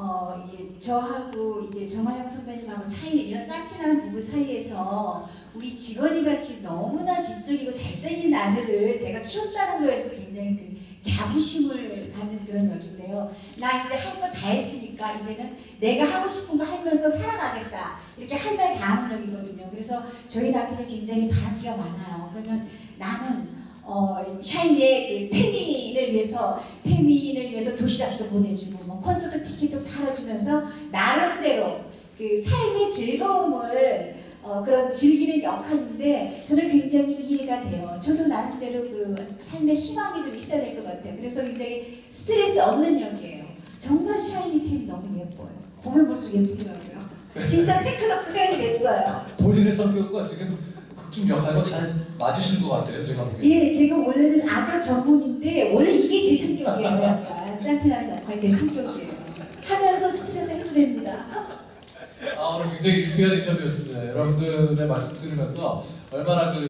어 이제 저하고 이제 정화영 선배님하고 사이 이런 싹진한 부부 사이에서 우리 직원이 같이 너무나 지적이고 잘생긴 아들을 제가 키웠다는 거에서 굉장히 그 자부심을 갖는 그런 역인데요. 나 이제 할 거 다 했으니까 이제는 내가 하고 싶은 거 하면서 살아가겠다 이렇게 할 말 다 하는 역이거든요. 그래서 저희 남편이 굉장히 바람기가 많아요. 그러면 나는 어, 샤인의 그 태민을 위해서 태민을 위해서 도시락도 보내주고 뭐 콘서트 티켓도 팔아주면서 나름대로 그 삶의 즐거움을 어, 그런 즐기는 역할인데 저는 굉장히 이해가 돼요. 저도 나름대로 그 삶의 희망이 좀 있어야 될 것 같아요. 그래서 굉장히 스트레스 없는 역이에요. 정말 샤이니 템이 너무 예뻐요. 보면 볼수록 예쁘더라고요. 진짜 팬클럽 표현이 됐어요. 본인의 성격과 지금 극중 역할과 잘 맞으신 것 같아요. 제가 보기에. 예, 제가 원래는 전문인데 원래 이게. 약간 산티나리 역할이 제 성격이에요. 하면서 스트레스 해소됩니다. 아, 오늘 굉장히 유쾌한 인터뷰였습니다. 여러분들의 말씀 들으면서 얼마나 그